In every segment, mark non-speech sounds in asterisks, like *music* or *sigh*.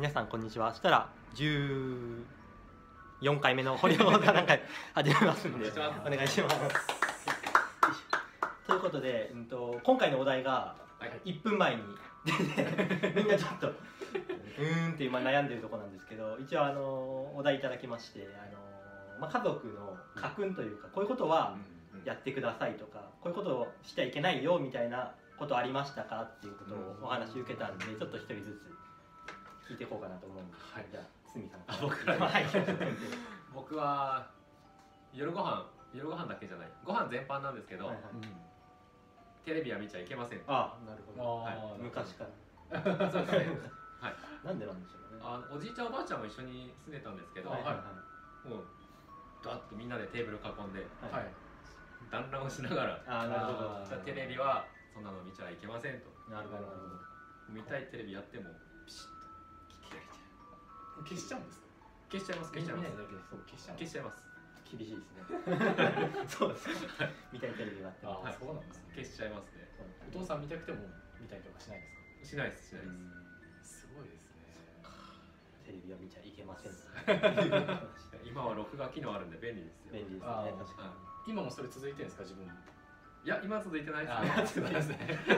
皆さんこんにちは。そしたら14回目の堀尾座談会始めますんで。お願いします。ということで、うん、と今回のお題が1分前に。出 *laughs* てみんなちょっとうーんって今悩んでるところなんですけど一応あのお題いただきましてあの、まあ、家族の家訓というかこういうことはやってくださいとかこういうことをしちゃいけないよみたいなことありましたかっていうことをお話受けたんでちょっと一人ずつ聞いていこうかなと思うんで、はい、じゃあ鷲見さんあ僕から。はい。*laughs* 僕は夜ご飯夜ご飯だけじゃない。ご飯全般なんですけど、はいはい。テレビは見ちゃいけません。あなるほど、はい、昔から。*laughs* そうですね。はい。なんでなんでしょうね。あおじいちゃんおばあちゃんも一緒に住んでたんですけど、はいはいはい、もうダッとみんなでテーブル囲んで、はい、団らんをしながらあなるほど。テレビはそんなの見ちゃいけませんと。なるほど。見たいテレビやってもピシッと消しちゃうんですか？消しちゃいます。消しちゃいます。消しちゃいます。厳しいですね。*laughs* そうです。見たいテレビがあってあ、はい、そうなんです、ね、消しちゃいますね。お父さん見たくても見たりとかしないですか？しないです。しないです。すごいですね。テレビは見ちゃいけません。*laughs* 今は録画機能あるんで便利ですよ。便利ですね確かに。今もそれ続いてるんですか自分いや今続いてないですね。*laughs*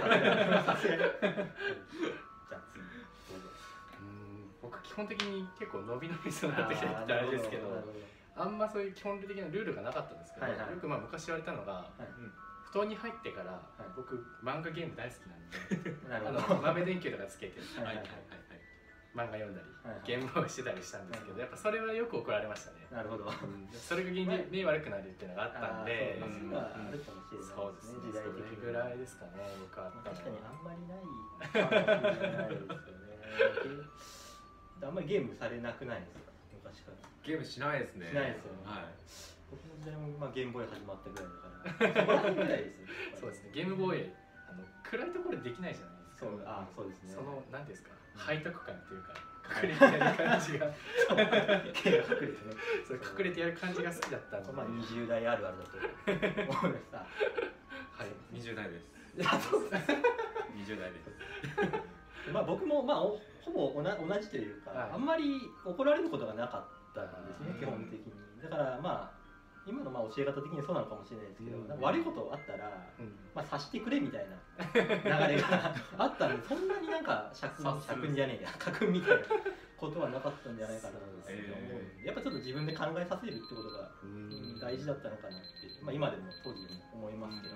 基本的に結構伸び伸びそうなってきてあれですけど。あんまそういう基本的なルールがなかったんですけど、はいはい、よくまあ昔言われたのが、はい。布団に入ってから、はい、僕漫画ゲーム大好きなんで *laughs* あの豆電球とかつけて、*laughs* はいはいはい漫画読んだり、はいはい、ゲームをしてたりしたんですけど、やっぱそれはよく怒られましたね。なるほど、それが原因で目悪くなるっていうのがあったんで、そうですね、そうですね。時代的ぐらいですかね僕は。確かにあんまりない。*laughs* ないですよねあんまりゲームされなくないですか？昔から。ゲームしないですね。しないですよね、はい、僕の時代も、まあ、ゲームボーイ始まったぐらいだから。*laughs* そうですね。ゲームボーイあの暗いところでできないじゃないですか。そうあそうですね。そのなんですか？背徳感っていうか隠れてやる感じが。隠れてねそう隠れてやる感じが好きだったんで。まあ20代あるあるだと。*laughs* 思い。ましたはい20代です。20代です。*laughs* まあ僕もまあほぼ同じというか、はい、あんまり怒られることがなかったんですね基本的に。だからまあ今のまあ教え方的にそうなのかもしれないですけど、うん、悪いことあったら、うん、まあ、察してくれみたいな流れがあったんで *laughs* そんなになんか尺尺じゃねえや家訓みたいなことはなかったんじゃないかなと思うんで、やっぱちょっと自分で考えさせるってことが大事だったのかなって、まあ、今でも当時でも思いますけど、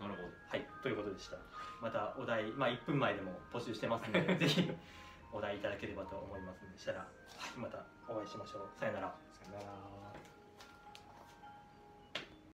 なるほど。はい。ということでした。またお題、まあ、1分前でも募集してますのでぜひお題いただければと思いますのでしたら、はい、またお会いしましょう。さよなら。さよなら